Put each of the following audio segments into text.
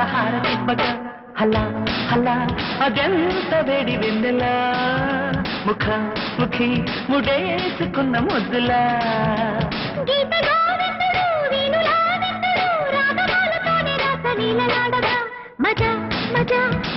హారతిప్పగా హలా హలా అదెంత వేడి వెన్నెలా. ముఖ ముఖి ముడేసుకున్న ముద్దులా. గీత మజా మజా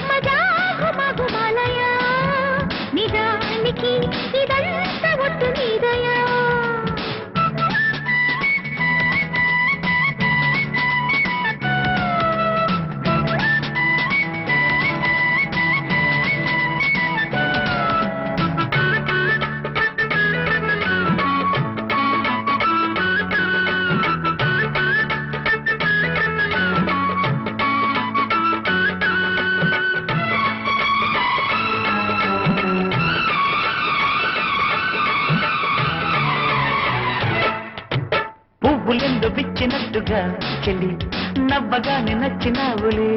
విచ్చినట్టుగా చెల్లి నవ్వగానే నచ్చినావులే.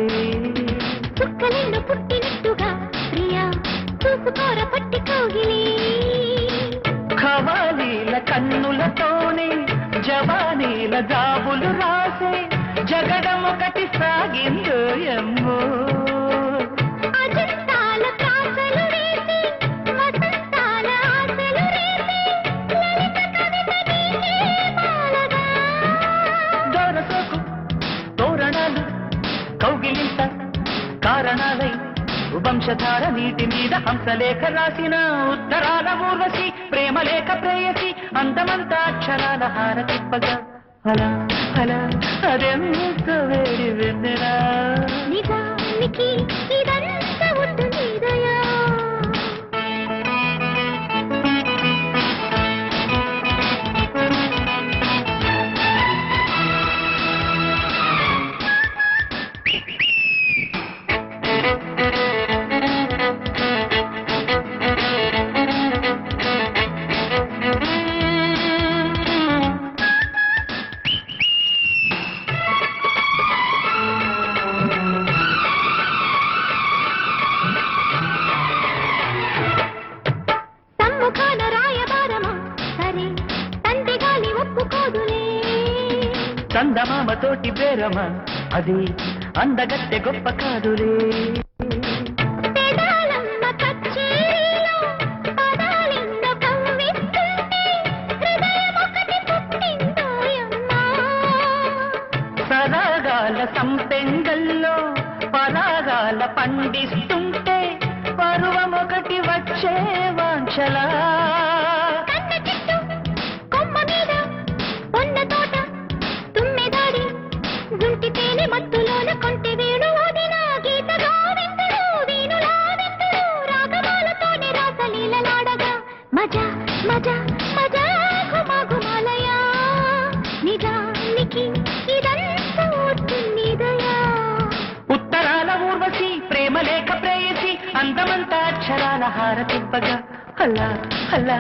చుక్కలెన్ను పుట్టినట్టుగా ప్రియా చూసుకోర పట్టి కోగిలి ఖవాలీల కన్నులతోనే జవానీల జాబులు రాసే జగడమొకటి సాగిందో ఎమ్మో. కారణాలై వంశధార నీటి మీద హంసలేఖ రాసిన ఉత్తరాల ఊర్వశి ప్రేమలేఖ ప్రేయసి అందమంతా అక్షరాల హార తిప్పగా. అలా అలా అదెంత వేడి వెన్నెలా? నిజానికి గాలి ఒప్పుకోదులే. చందమామ తోటి బేరమా అది అందగత్తె గొప్ప కాదులే. సరాగాల సంపెంగల్లో పరాగాల పండిస్తుంటే పరువమొకటి వచ్చే వాంఛలా అక్షరాల హారతిప్పగా అలా అలా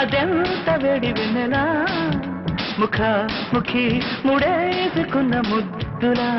అదెంత వేడి వెన్నెలా? ముఖ ముఖి ముడేసుకున్న ముద్దులా?